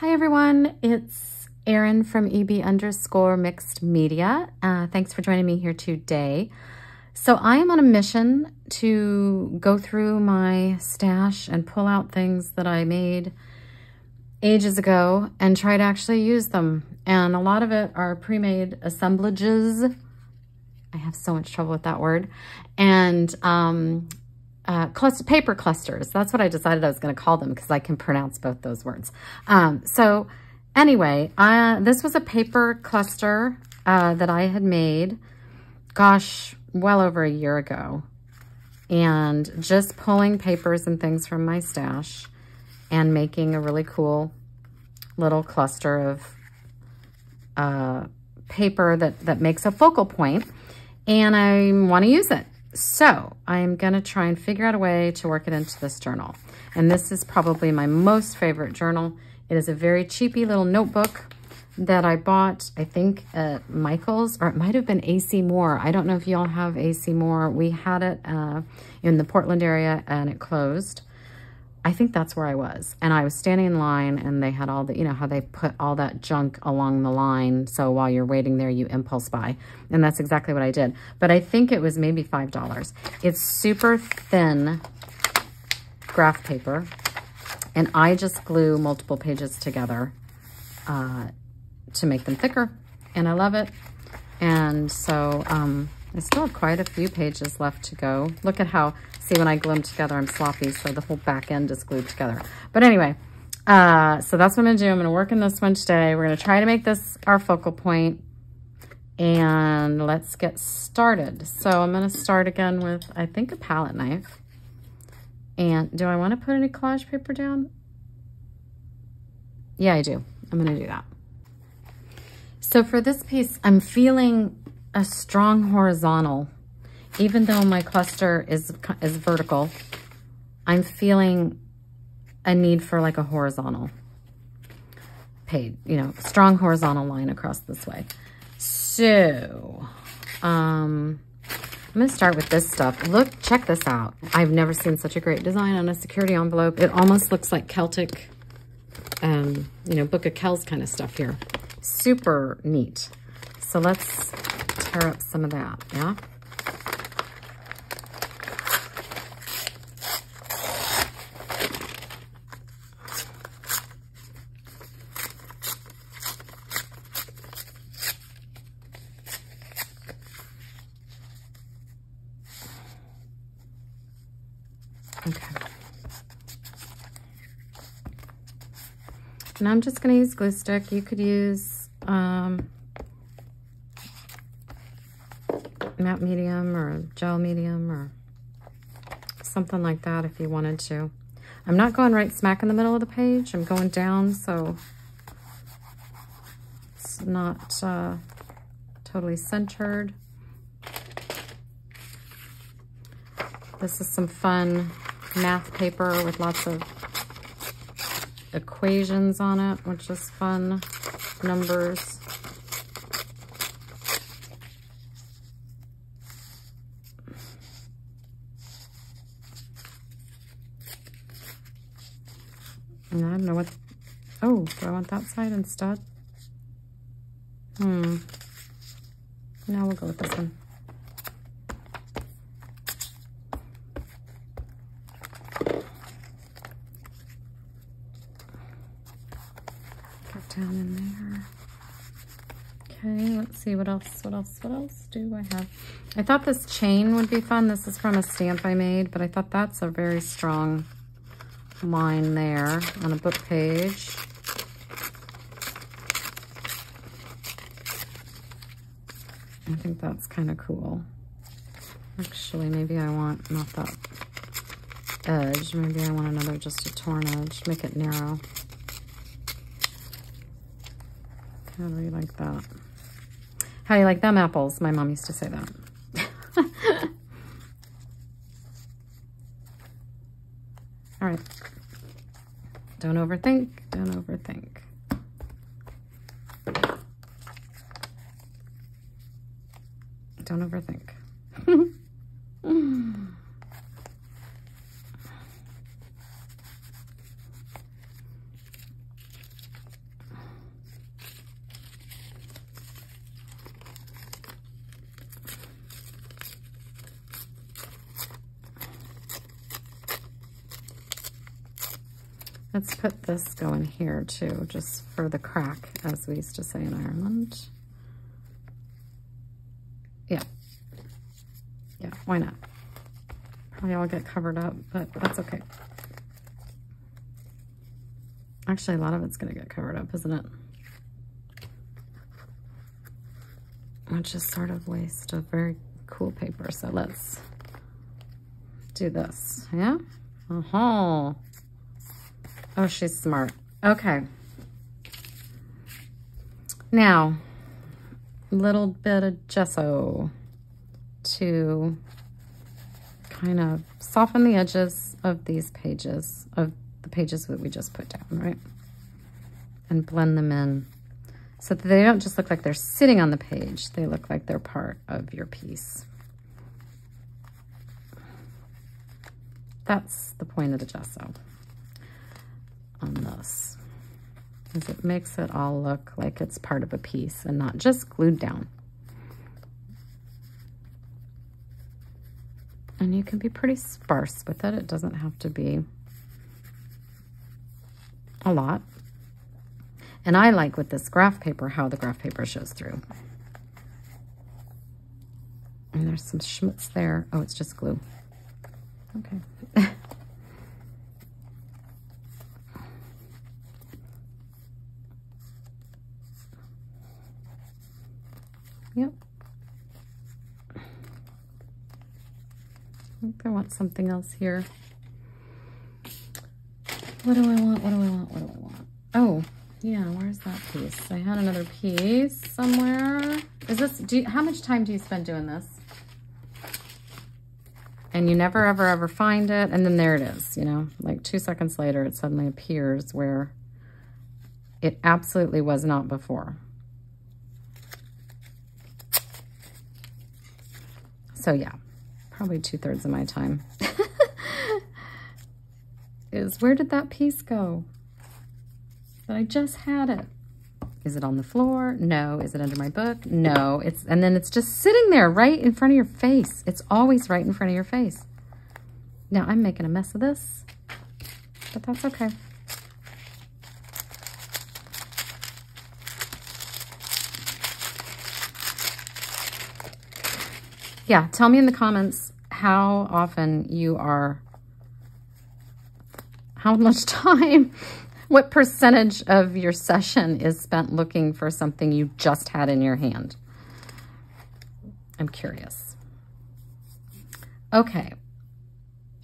Hi everyone, it's Erin from EB underscore mixed media. Uh, thanks for joining me here today. So I am on a mission to go through my stash and pull out things that I made ages ago and try to actually use them. And a lot of it are pre-made assemblages. I have so much trouble with that word. And um, uh, cluster, paper clusters. That's what I decided I was going to call them because I can pronounce both those words. Um, so anyway, uh, this was a paper cluster uh, that I had made, gosh, well over a year ago. And just pulling papers and things from my stash and making a really cool little cluster of uh, paper that, that makes a focal point. And I want to use it. So I'm going to try and figure out a way to work it into this journal. And this is probably my most favorite journal. It is a very cheapy little notebook that I bought, I think, at Michael's, or it might have been AC Moore. I don't know if y'all have AC Moore. We had it uh, in the Portland area and it closed. I think that's where I was. And I was standing in line and they had all the, you know, how they put all that junk along the line. So while you're waiting there, you impulse buy. And that's exactly what I did. But I think it was maybe $5. It's super thin graph paper. And I just glue multiple pages together uh, to make them thicker. And I love it. And so um, I still have quite a few pages left to go. Look at how See, when I glue them together, I'm sloppy, so the whole back end is glued together. But anyway, uh, so that's what I'm going to do. I'm going to work in this one today. We're going to try to make this our focal point, and let's get started. So I'm going to start again with, I think, a palette knife. And do I want to put any collage paper down? Yeah, I do. I'm going to do that. So for this piece, I'm feeling a strong horizontal even though my cluster is, is vertical, I'm feeling a need for like a horizontal page, you know, strong horizontal line across this way. So, um, I'm going to start with this stuff. Look, check this out. I've never seen such a great design on a security envelope. It almost looks like Celtic, um, you know, Book of Kells kind of stuff here. Super neat. So let's tear up some of that, yeah? And I'm just going to use glue stick. You could use um, matte medium or gel medium or something like that if you wanted to. I'm not going right smack in the middle of the page. I'm going down so it's not uh, totally centered. This is some fun math paper with lots of equations on it, which is fun. Numbers. And I don't know what... Oh, do I want that side instead? Hmm. Now we'll go with this one. down in there. Okay, let's see what else, what else, what else do I have? I thought this chain would be fun. This is from a stamp I made, but I thought that's a very strong line there on a book page. I think that's kind of cool. Actually, maybe I want not that edge. Maybe I want another just a torn edge. Make it narrow. How do you like that? How you like them apples? My mom used to say that. All right. Don't overthink. Don't overthink. Don't overthink. Let's put this going here too, just for the crack, as we used to say in Ireland. Yeah. Yeah, why not? Probably all get covered up, but that's okay. Actually, a lot of it's going to get covered up, isn't it? Which is sort of waste of very cool paper. So let's do this. Yeah? Uh-huh. Oh, she's smart. Okay. Now, a little bit of gesso to kind of soften the edges of these pages, of the pages that we just put down, right? And blend them in so that they don't just look like they're sitting on the page, they look like they're part of your piece. That's the point of the gesso on this, because it makes it all look like it's part of a piece and not just glued down. And you can be pretty sparse with it. It doesn't have to be a lot. And I like with this graph paper how the graph paper shows through. And there's some schmutz there. Oh, it's just glue. Okay. yep. I think I want something else here. What do I want? What do I want? What do I want? Oh, yeah, where's that piece? I had another piece somewhere. Is this, do you, how much time do you spend doing this? And you never, ever, ever find it. And then there it is, you know, like two seconds later, it suddenly appears where it absolutely was not before. So yeah, probably two thirds of my time is where did that piece go? But I just had it. Is it on the floor? No. Is it under my book? No. It's And then it's just sitting there right in front of your face. It's always right in front of your face. Now, I'm making a mess of this, but that's okay. Yeah, tell me in the comments how often you are, how much time what percentage of your session is spent looking for something you just had in your hand? I'm curious. Okay.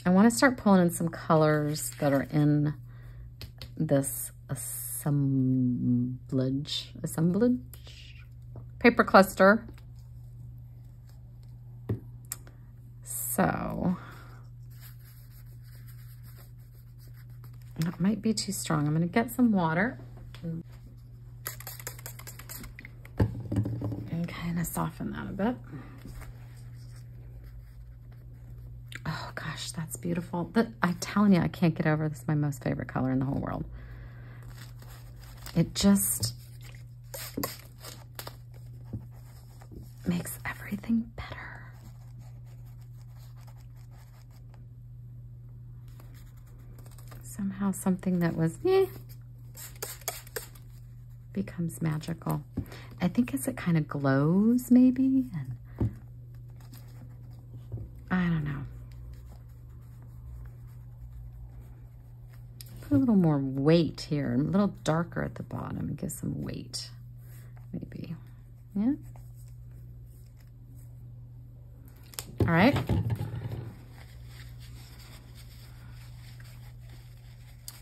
I want to start pulling in some colors that are in this assemblage, assemblage, paper cluster. So That might be too strong. I'm going to get some water and kind of soften that a bit. Oh gosh, that's beautiful. But I'm telling you, I can't get over this. Is my most favorite color in the whole world. It just makes everything better. Somehow something that was eh, becomes magical. I think as it kind of glows maybe and I don't know. Put a little more weight here, a little darker at the bottom, give some weight maybe. Yeah. All right.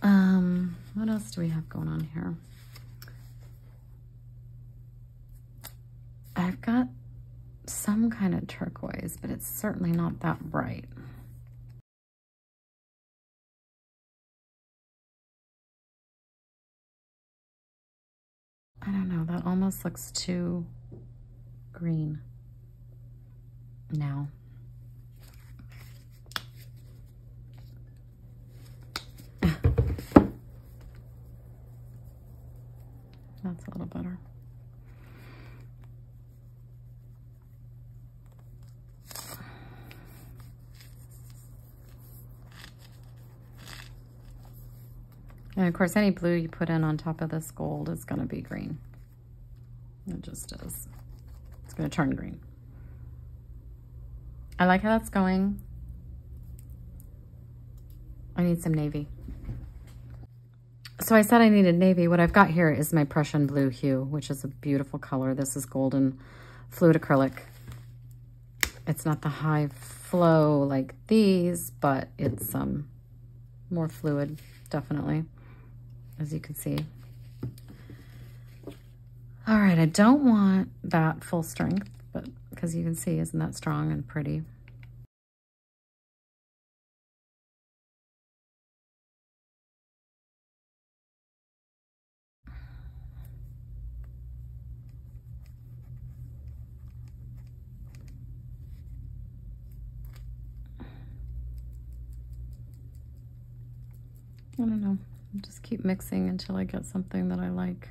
Um, what else do we have going on here? I've got some kind of turquoise, but it's certainly not that bright. I don't know, that almost looks too green now. That's a little better. I And of course, any blue you put in on top of this gold is going to be green. It just is. It's going to turn green. I like how that's going. I need some navy. So I said I needed navy. What I've got here is my Prussian blue hue, which is a beautiful color. This is golden fluid acrylic. It's not the high flow like these, but it's um, more fluid, definitely, as you can see. All right, I don't want that full strength, but because you can see, isn't that strong and pretty? I don't know. Just keep mixing until I get something that I like.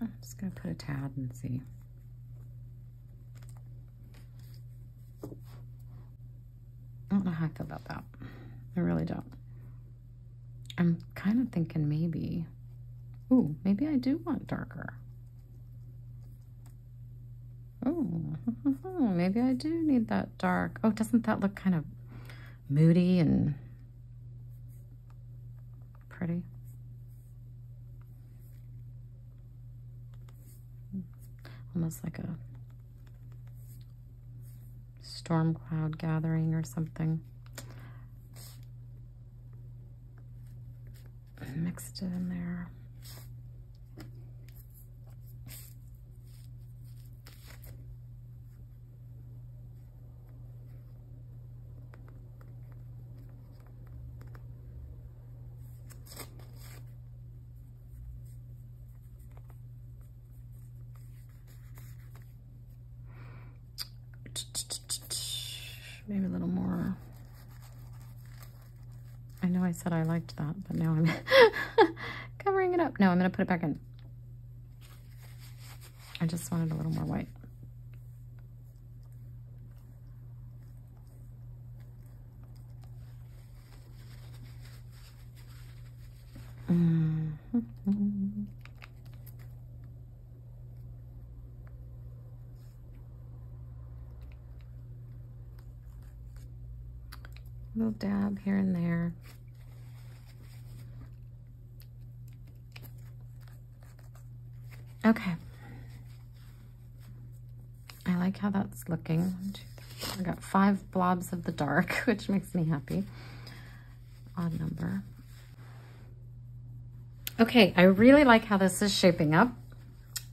I'm just going to put a tad and see. I don't know how I feel about that. I really don't. I'm kind of thinking maybe, ooh, maybe I do want darker. Oh, maybe I do need that dark. Oh, doesn't that look kind of moody and pretty? Almost like a storm cloud gathering or something. Mixed it in there. Maybe a little more. I know I said I liked that, but now I'm covering it up. No, I'm going to put it back in. I just wanted a little more white. Mm -hmm. little dab here and there. Okay. I like how that's looking. I got five blobs of the dark, which makes me happy. Odd number. Okay, I really like how this is shaping up.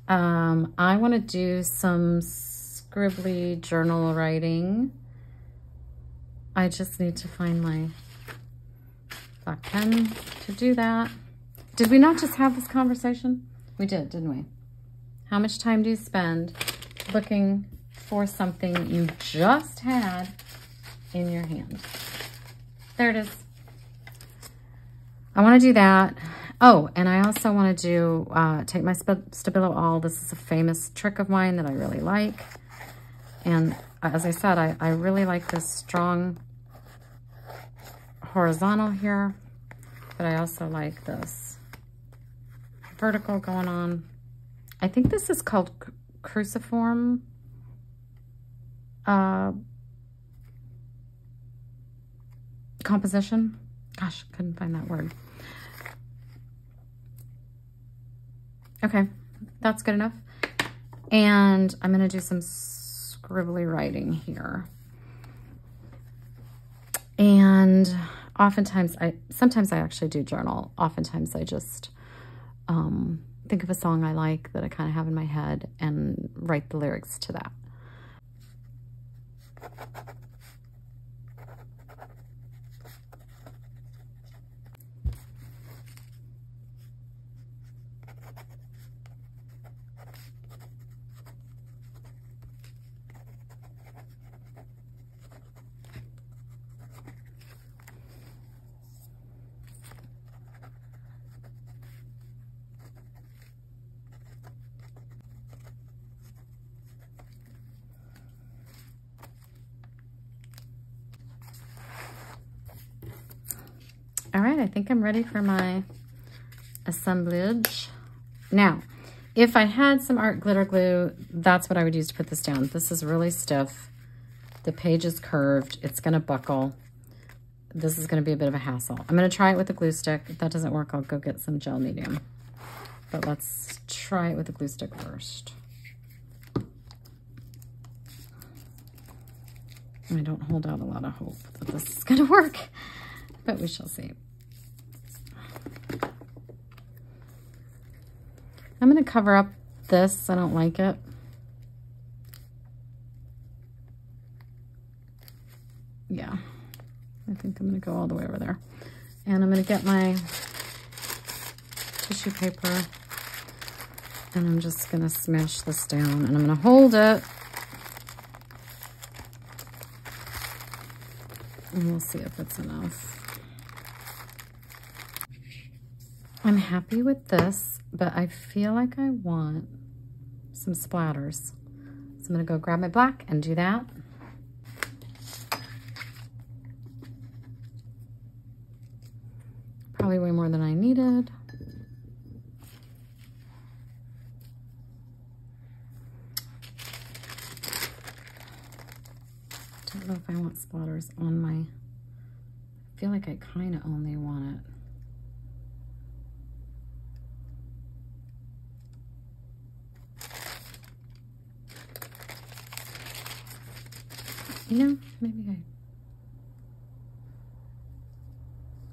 Um, I want to do some scribbly journal writing. I just need to find my black pen to do that. Did we not just have this conversation? We did, didn't we? How much time do you spend looking for something you just had in your hand? There it is. I want to do that. Oh, and I also want to do, uh, take my Stabilo All. This is a famous trick of mine that I really like. And as I said, I, I really like this strong horizontal here, but I also like this vertical going on. I think this is called cruciform uh, composition. Gosh, couldn't find that word. Okay, that's good enough. And I'm going to do some scribbly writing here. And oftentimes I, sometimes I actually do journal. Oftentimes I just um, think of a song I like that I kind of have in my head and write the lyrics to that. All right, I think I'm ready for my assemblage. Now, if I had some art glitter glue, that's what I would use to put this down. This is really stiff. The page is curved. It's going to buckle. This is going to be a bit of a hassle. I'm going to try it with a glue stick. If that doesn't work, I'll go get some gel medium. But let's try it with a glue stick first. I don't hold out a lot of hope that this is going to work, but we shall see. I'm going to cover up this. I don't like it. Yeah, I think I'm going to go all the way over there. And I'm going to get my tissue paper and I'm just going to smash this down and I'm going to hold it and we'll see if it's enough. I'm happy with this, but I feel like I want some splatters. So I'm gonna go grab my black and do that. Probably way more than I needed. don't know if I want splatters on my, I feel like I kind of only want it. You know, maybe I...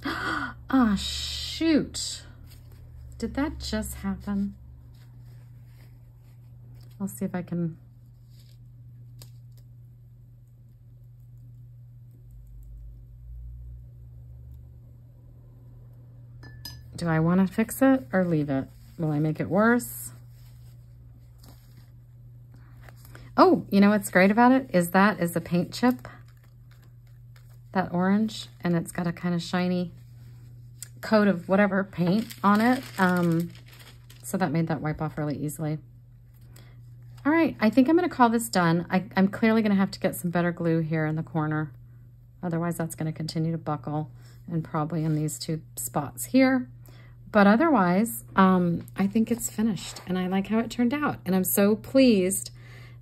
Ah, oh, shoot. Did that just happen? I'll see if I can Do I want to fix it or leave it? Will I make it worse? Oh, you know what's great about it is that is a paint chip, that orange, and it's got a kind of shiny coat of whatever paint on it. Um, so that made that wipe off really easily. All right, I think I'm gonna call this done. I, I'm clearly gonna have to get some better glue here in the corner. Otherwise that's gonna continue to buckle and probably in these two spots here. But otherwise, um, I think it's finished and I like how it turned out. And I'm so pleased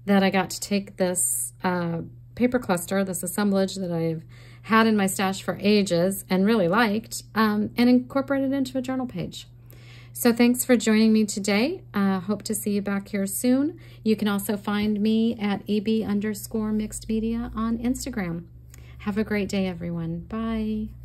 that I got to take this uh, paper cluster, this assemblage that I've had in my stash for ages and really liked, um, and incorporate it into a journal page. So thanks for joining me today. Uh, hope to see you back here soon. You can also find me at eb underscore mixed media on Instagram. Have a great day, everyone. Bye.